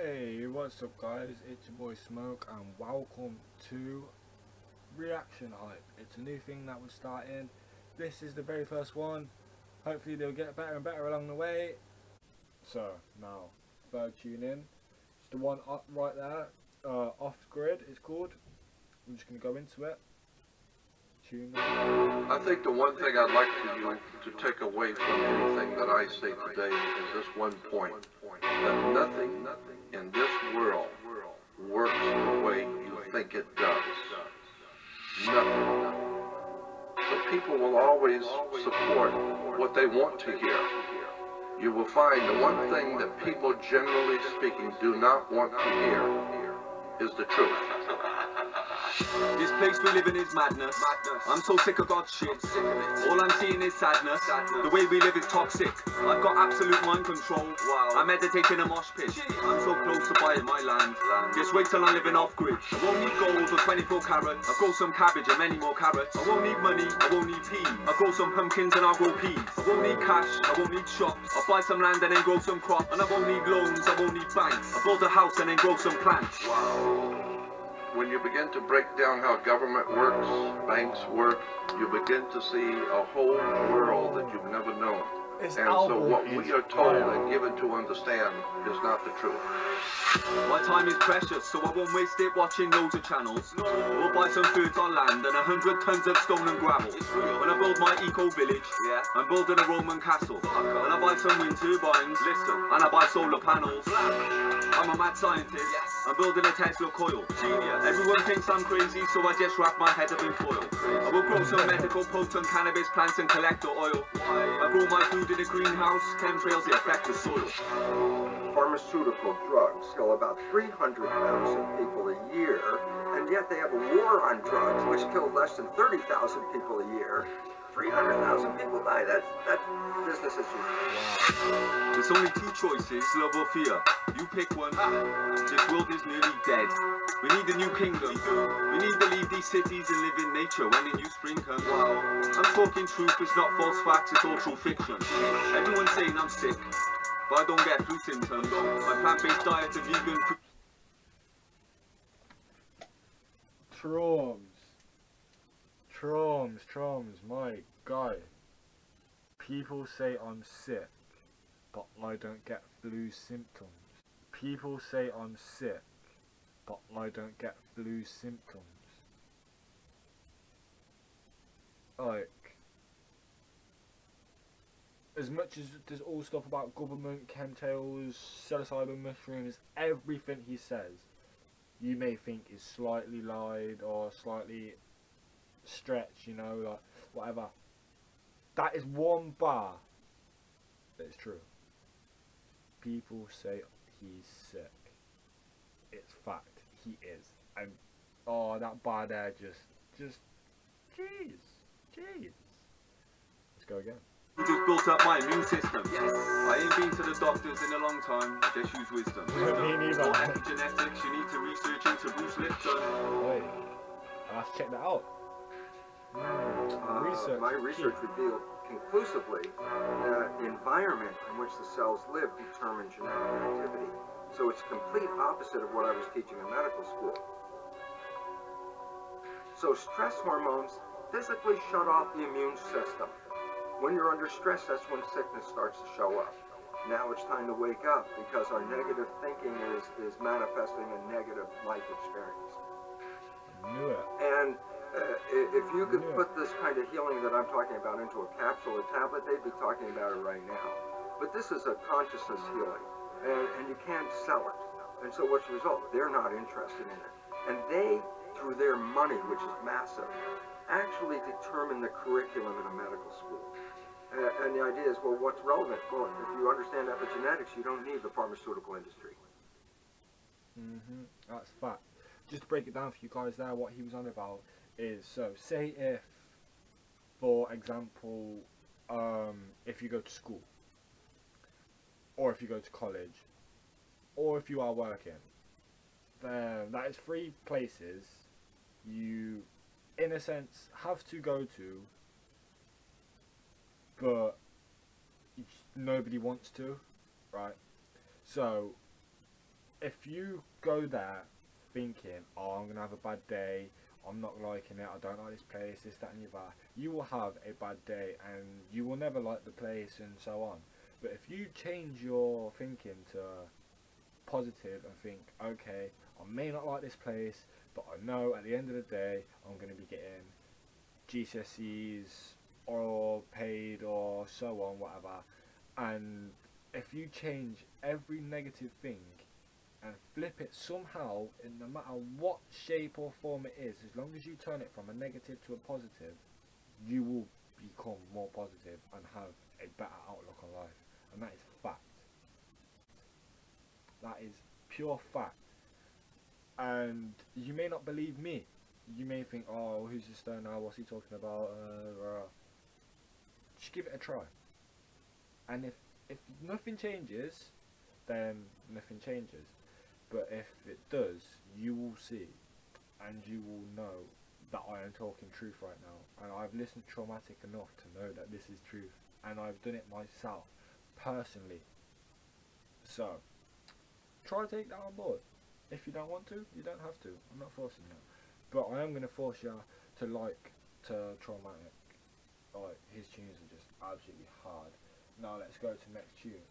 Hey, what's up guys? It's your boy Smokke and welcome to Reaction Hype. It's a new thing that we're starting. This is the very first one. Hopefully they'll get better and better along the way. So, now, third tune in. It's the one up right there. Uh, off grid it's called. I'm just going to go into it. I think the one thing I'd like you to take away from anything that I say today is this one point. That nothing in this world works the way you think it does. Nothing. So people will always support what they want to hear. You will find the one thing that people generally speaking do not want to hear is the truth. This place we live in is madness. I'm so sick of God's shit. All I'm seeing is sadness. The way we live is toxic. I've got absolute mind control. Wow. I meditate in a mosh pit. I'm so close to buying my land. Just wait till I'm living off grid. I won't need gold or 24 carats. I'll grow some cabbage and many more carrots. I won't need money. I won't need peas. I'll grow some pumpkins and I'll grow peas. I won't need cash. I won't need shops. I'll buy some land and then grow some crops. And I won't need loans. I won't need banks. I'll build a house and then grow some plants. When you begin to break down how government works, banks work, you begin to see a whole world that you've never known. This And so what we are told and given to understand is not the truth. My time is precious, so I won't waste it watching loads of channels. We'll buy some foods on land and a hundred tons of stone and gravel. When I build my eco village, yeah, I'm building a Roman castle. And I buy some wind turbines, listen, and I buy solar panels. I'm a mad scientist. I'm building a Tesla coil. Genius. Everyone thinks I'm crazy, so I just wrap my head up in foil. I will grow some medical potent cannabis plants and collect the oil. I grow my food in a greenhouse. Chemtrails the affect the soil. pharmaceutical drugs kill about 300,000 people a year, and yet they have a war on drugs, which kill less than 30,000 people a year. 300,000 people die. That's that business as usual. There's only two choices, love or fear. You pick one. This world is nearly dead. We need a new kingdom. We need to leave these cities and live in nature when the new spring comes. I'm talking truth, it's not false facts, it's all true fiction. Everyone's saying I'm sick, but I don't get flu symptoms. My plant-based diet and vegan food. Troms. Troms, my guy. People say I'm sick, but I don't get flu symptoms. People say I'm sick, but I don't get flu symptoms. Like, as much as there's all stuff about government, chemtrails, psilocybin mushrooms, everything he says, you may think is slightly lied or slightly stretched, you know, like whatever. That is one bar that is true. People say he's sick. It's fact. He is. And oh, that bar there just, just, jeez, jeez. Let's go again. You just built up my immune system. Yes. I ain't been to the doctors in a long time. I just use wisdom. Me neither. Epigenetics, you need to research into Bruce Lipton. Wait, I'll have to check that out. Uh, my research revealed conclusively that the environment in which the cells live determine genetic activity. So it's complete opposite of what I was teaching in medical school. So stress hormones physically shut off the immune system. When you're under stress, that's when sickness starts to show up. Now it's time to wake up because our negative thinking is, is manifesting a negative life experience. And uh, if you could put this kind of healing that I'm talking about into a capsule or tablet, they'd be talking about it right now. But this is a consciousness healing, and, and you can't sell it. And so what's the result? They're not interested in it. And they, through their money, which is massive, actually determine the curriculum in a medical school. Uh, and the idea is, well, what's relevant? Well, if you understand epigenetics, you don't need the pharmaceutical industry. Mm-hmm. That's fact. Just break it down for you guys there, what he was on about is so say if, for example, um, if you go to school, or if you go to college, or if you are working, then that is three places you, in a sense, have to go to, but nobody wants to, right? So if you go there thinking, oh, I'm gonna have a bad day, I'm not liking it, I don't like this place, this, that, and the other, you will have a bad day, and you will never like the place, and so on. But if you change your thinking to positive and think, okay, I may not like this place, but I know at the end of the day, I'm going to be getting GCSEs or paid or so on, whatever. And if you change every negative thing and flip it somehow, in no matter what shape or form it is, as long as you turn it from a negative to a positive, you will become more positive and have a better outlook on life. And that is fact. That is pure fact. And you may not believe me. You may think, oh, who's this stone now? What's he talking about? Uh. Just give it a try. And if if nothing changes, then nothing changes. But if it does, you will see, and you will know that I am talking truth right now. And I've listened to Traumatik enough to know that this is truth, and I've done it myself, personally. So, try to take that on board. If you don't want to, you don't have to. I'm not forcing you. But I am going to force you to like to Traumatik. Like his tunes are just absolutely hard. Now let's go to next tune.